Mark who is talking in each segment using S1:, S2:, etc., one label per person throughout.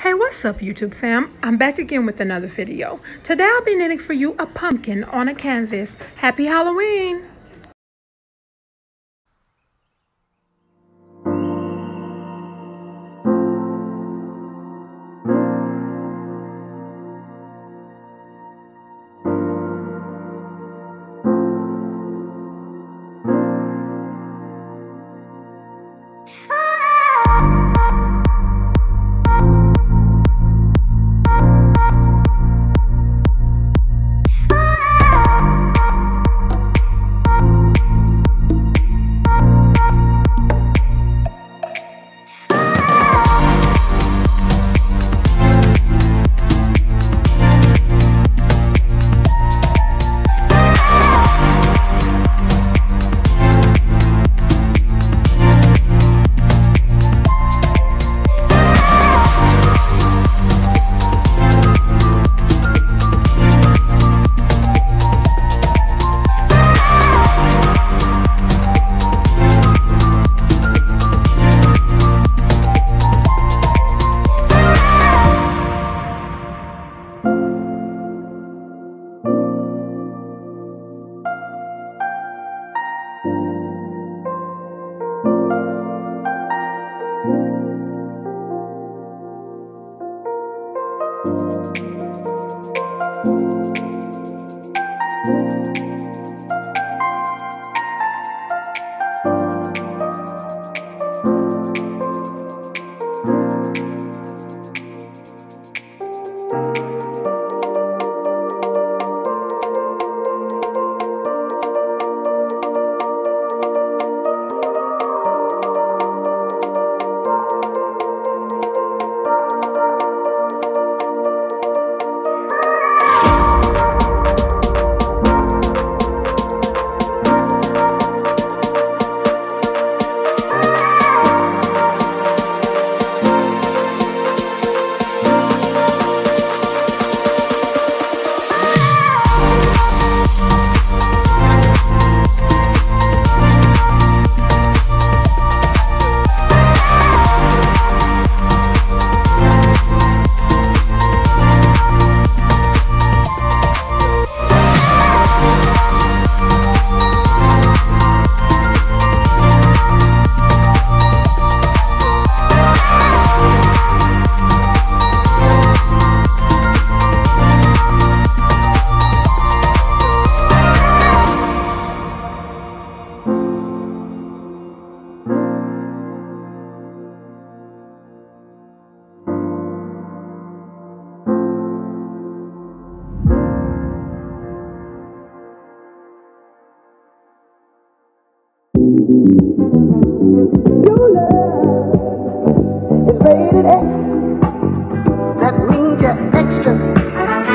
S1: Hey, what's up YouTube fam? I'm back again with another video. Today I'll be knitting for you a pumpkin on a canvas. Happy Halloween!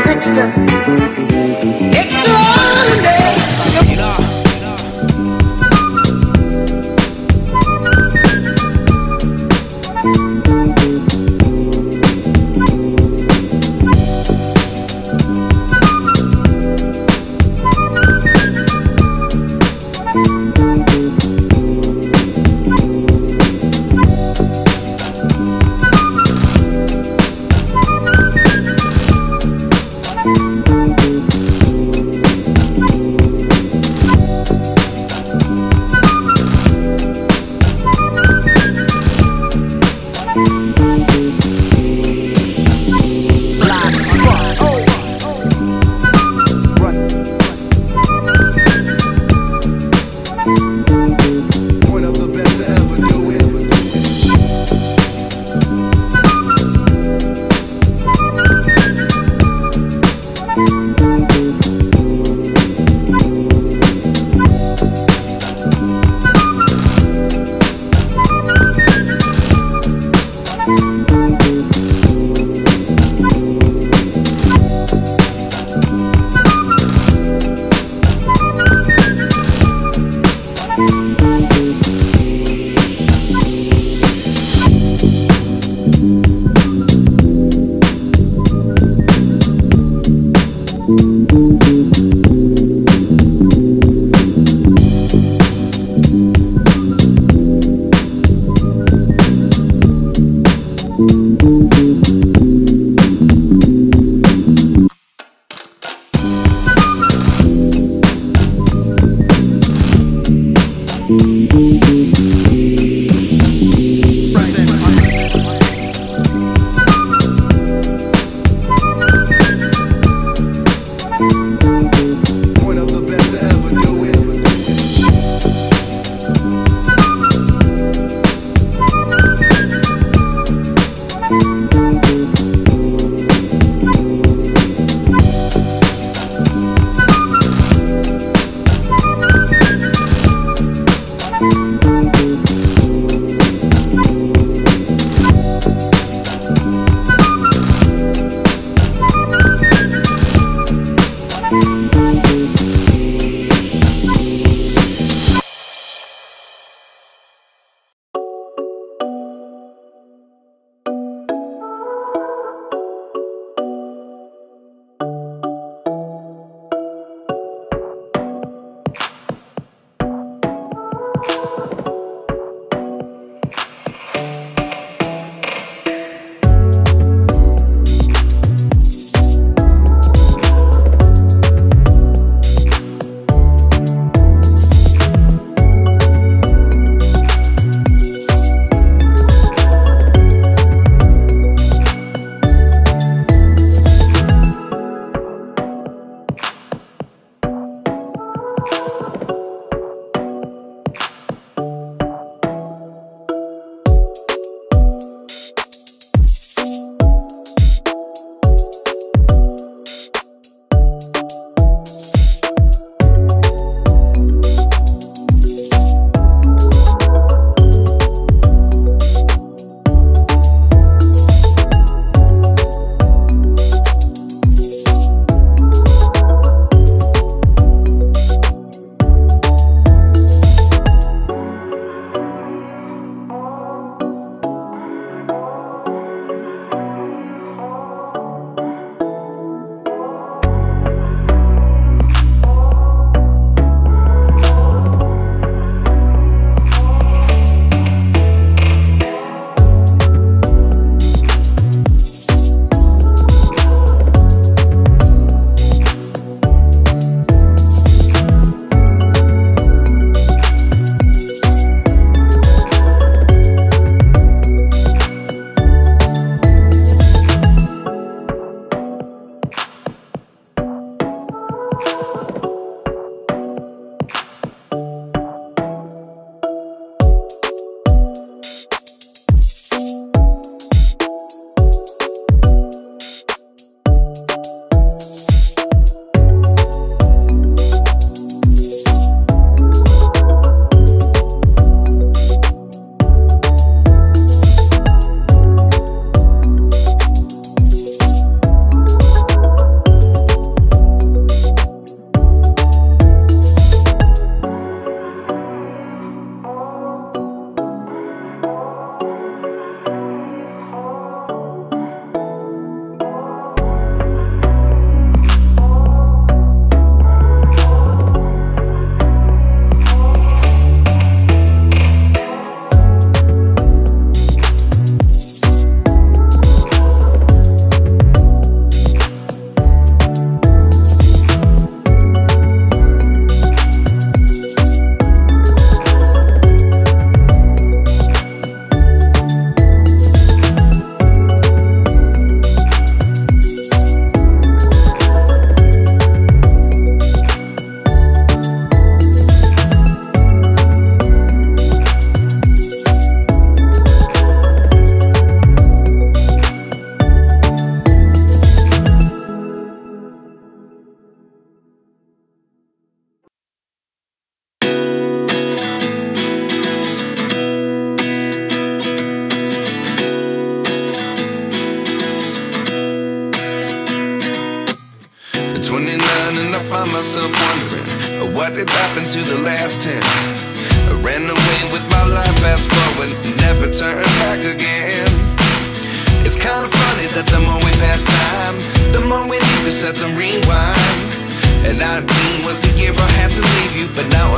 S2: Extra, extra,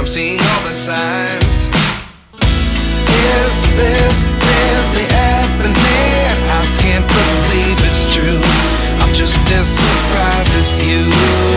S3: I'm seeing all the signs. Is this really happening? I can't believe it's true. I'm just as surprised as you.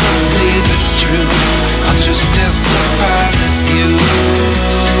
S3: believe it's true. I'm just as surprised as you.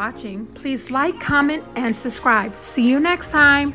S1: Watching. Please like, comment, and subscribe. See you next time.